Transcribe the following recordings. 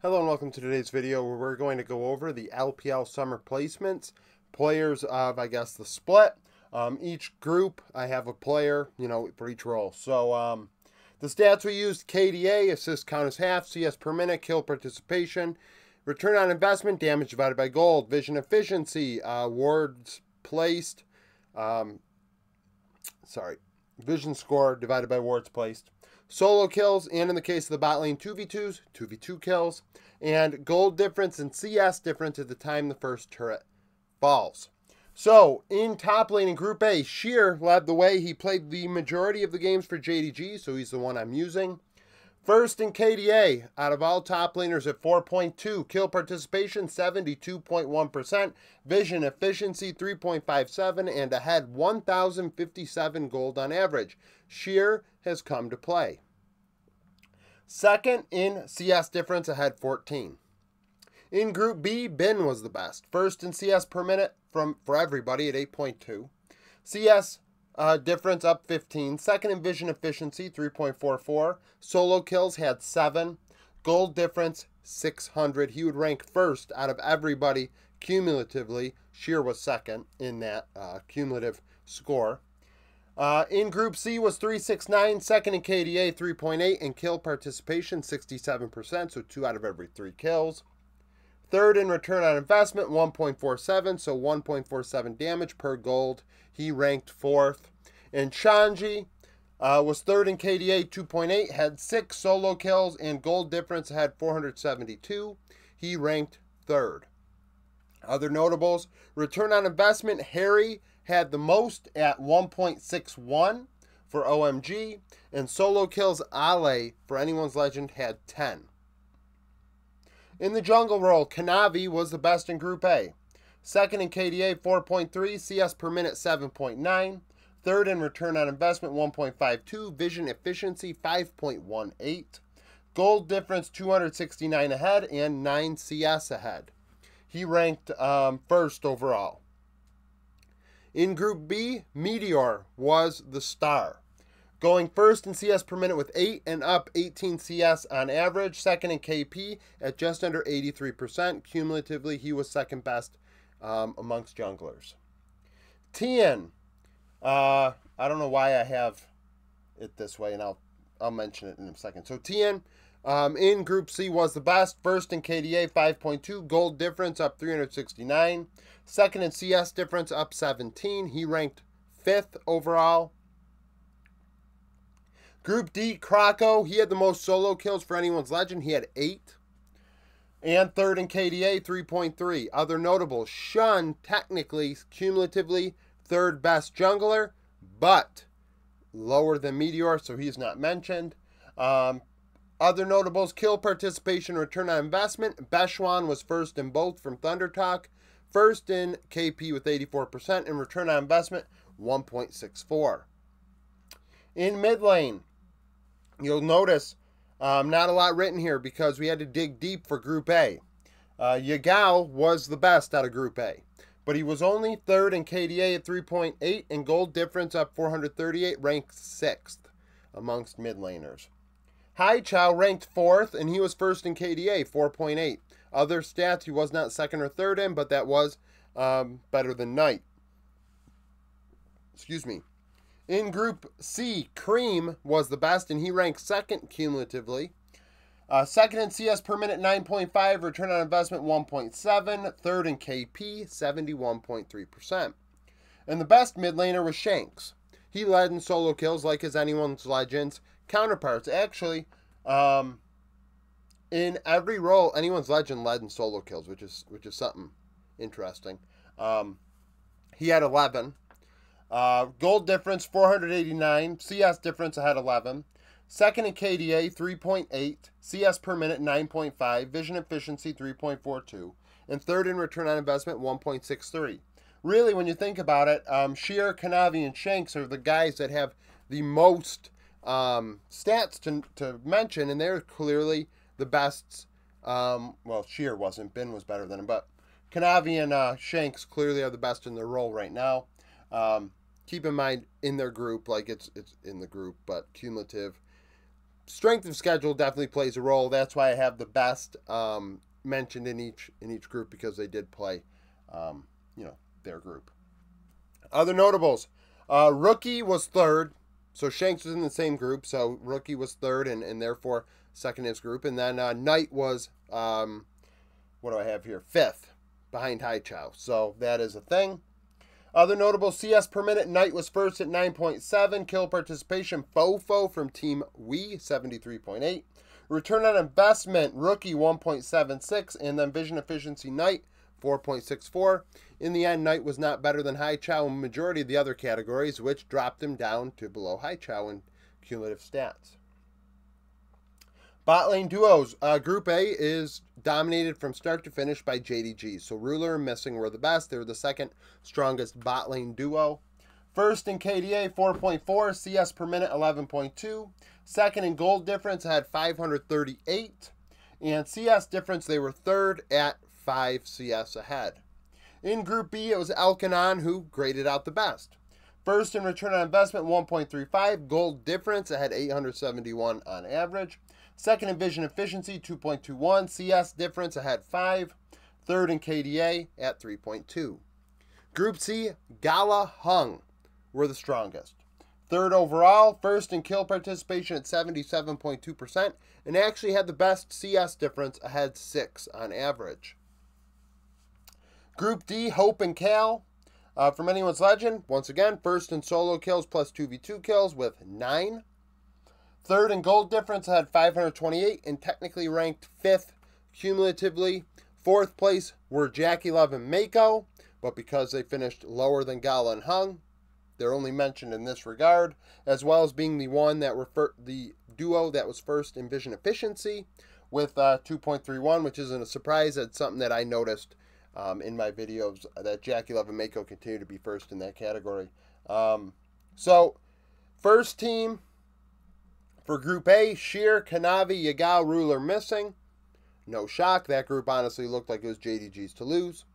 Hello and welcome to today's video where we're going to go over the LPL summer placements, players of, I guess, the split. Um, each group, I have a player, you know, for each role. So, um, the stats we used, KDA, assist count as half, CS per minute, kill participation, return on investment, damage divided by gold, vision efficiency, uh, wards placed, um, sorry, vision score divided by wards placed solo kills, and in the case of the bot lane, 2v2s, 2v2 kills, and gold difference and CS difference at the time the first turret falls. So, in top lane in Group A, Sheer led the way. He played the majority of the games for JDG, so he's the one I'm using. First in KDA, out of all top laners at 4.2, kill participation 72.1%, vision efficiency 3.57, and ahead 1,057 gold on average. Sheer has come to play. Second in CS difference, ahead 14. In Group B, Bin was the best. First in CS per minute from for everybody at 8.2. CS uh, difference up 15. Second in vision efficiency, 3.44. Solo kills had 7. Gold difference, 600. He would rank first out of everybody cumulatively. Sheer was second in that uh, cumulative score. Uh, in Group C was 369, second in KDA 3.8, and kill participation 67%, so two out of every three kills. Third in return on investment 1.47, so 1.47 damage per gold. He ranked fourth. And Shanji uh, was third in KDA 2.8, had six solo kills, and gold difference had 472. He ranked third. Other notables return on investment Hery had the most at 1.61 for OMG, and solo kills Ale for anyone's legend had 10. In the jungle role, Kanavi was the best in Group A. Second in KDA, 4.3, CS per minute, 7.9. Third in return on investment, 1.52. Vision efficiency, 5.18. Gold difference, 269 ahead and 9 CS ahead. He ranked um, first overall. In Group B, Meteor was the star. Going first in CS per minute with 8 and up 18 CS on average. Second in KP at just under 83%. Cumulatively, he was second best um, amongst junglers. Tian, uh, I don't know why I have it this way, and I'll I'll mention it in a second. So Tian um, in Group C was the best. First in KDA, 5.2. Gold difference up 369. Second in CS difference up 17. He ranked fifth overall. Group D, Croco. He had the most solo kills for anyone's legend. He had eight. And third in KDA, 3.3. Other notable, Xun, technically, cumulatively, third best jungler, but lower than Meteor, so he's not mentioned. Um, other notables, kill participation, return on investment. Beichuan was first in both from Thunder Talk. First in KP with 84%, and return on investment, 1.64. In mid lane, you'll notice um, not a lot written here because we had to dig deep for Group A. Uh, Yagao was the best out of Group A, but he was only third in KDA at 3.8 and gold difference up 438, ranked sixth amongst mid laners. Haichao ranked fourth and he was first in KDA, 4.8. Other stats he was not second or third in, but that was um, better than Knight. Excuse me. In Group C, Creme was the best, and he ranked second cumulatively. Uh, second in CS per minute, 9.5. Return on investment, 1.7. Third in KP, 71.3%. And the best mid laner was Shanks. He led in solo kills like his Anyone's Legends counterparts. Actually, um, in every role, Anyone's Legend led in solo kills, which is which is something interesting. Um, he had 11. Uh, gold difference 489. CS difference I had 11. Second in KDA 3.8. CS per minute 9.5. Vision efficiency 3.42. And third in return on investment 1.63. Really, when you think about it, um, Sheer, Kanavi, and Shanks are the guys that have the most um, stats to, to mention, and they're clearly the best. Um, well, Sheer wasn't. Bin was better than him, but Kanavi and uh, Shanks clearly are the best in their role right now. Um, keep in mind in their group, like it's it's in the group, but cumulative strength of schedule definitely plays a role. That's why I have the best um, mentioned in each in each group because they did play, um, you know, their group. Other notables, uh, rookie was third, so Shanks was in the same group. So rookie was third, and and therefore second in his group, and then uh, Knight was um, what do I have here? Fifth behind Haichao. So that is a thing. Other notable CS per minute, Knight was first at 9.7. Kill participation, Fofo from Team WE, 73.8. Return on investment, Rookie, 1.76. And then vision efficiency, Knight, 4.64. In the end, Knight was not better than Haichao in majority of the other categories, which dropped him down to below Haichao in cumulative stats. Bot lane duos. Uh, Group A is dominated from start to finish by JDG. So Ruler and Missing were the best. They were the second strongest bot lane duo. First in KDA, 4.4. CS per minute, 11.2. Second in gold difference, had 538. And CS difference, they were third at 5 CS ahead. In Group B, it was Elkanon who graded out the best. First in return on investment, 1.35. Gold difference, it had 871 on average. Second in vision efficiency, 2.21. CS difference, I had 5. Third in KDA at 3.2. Group C, Gala Hang were the strongest. Third overall, first in kill participation at 77.2%, and actually had the best CS difference, ahead 6 on average. Group D, Hope and Kael. Uh, from anyone's legend, once again, first in solo kills plus 2v2 kills with 9. Third in gold difference had 528 and technically ranked fifth cumulatively. Fourth place were Jackie Love and Meiko, but because they finished lower than Gala and Hang, they're only mentioned in this regard, as well as being the one that refer the duo that was first in vision efficiency with uh, 2.31, which isn't a surprise. It's something that I noticed um, in my videos that Jackie Love and Meiko continue to be first in that category. Um, so, first team for Group A, Sheer, Kanavi, Yagao, Ruler missing. No shock. That group honestly looked like it was JDG's to lose.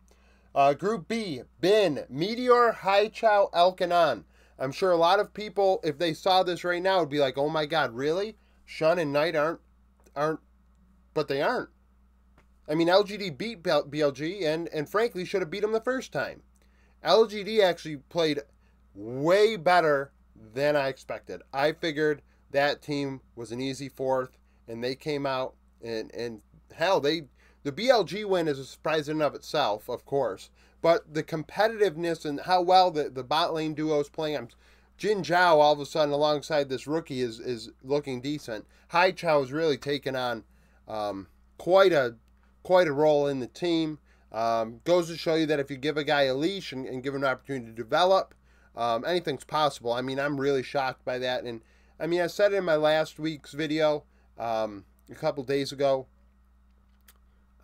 Uh, group B, Bin, Meteor, Haichao, Elkanon. I'm sure a lot of people, if they saw this right now, would be like, oh my god, really? Xun and Knight aren't, aren't, but they aren't. I mean, LGD beat BLG and, and frankly should have beat them the first time. LGD actually played way better than I expected. I figured that team was an easy fourth, and they came out and and hell, they the BLG win is a surprise in and of itself, of course, but the competitiveness and how well the the bot lane duo is playing. I'm, Jin Zhao all of a sudden alongside this rookie is is looking decent. Haichao is really taken on um, quite a quite a role in the team. Um, goes to show you that if you give a guy a leash and, and give him an opportunity to develop, um, anything's possible. I mean, I'm really shocked by that, and I mean, I said it in my last week's video um, a couple days ago.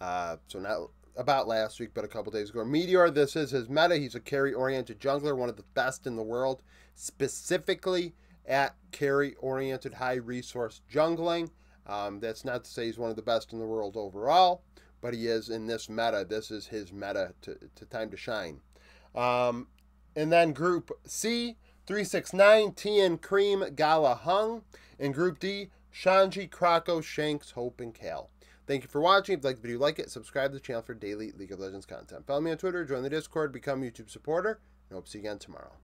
Uh, so not about last week, but a couple days ago. Meteor, this is his meta. He's a carry-oriented jungler, one of the best in the world, specifically at carry-oriented high-resource jungling. Um, that's not to say he's one of the best in the world overall, but he is in this meta. This is his meta to, to time to shine. Um, and then Group C, 369, Tian, Creme, Gala, Hang. In Group D, Shanji, Croco, Shanks, Hope, and Kael. Thank you for watching. If you like the video, like it. Subscribe to the channel for daily League of Legends content. Follow me on Twitter, join the Discord, become a YouTube supporter, and hope to see you again tomorrow.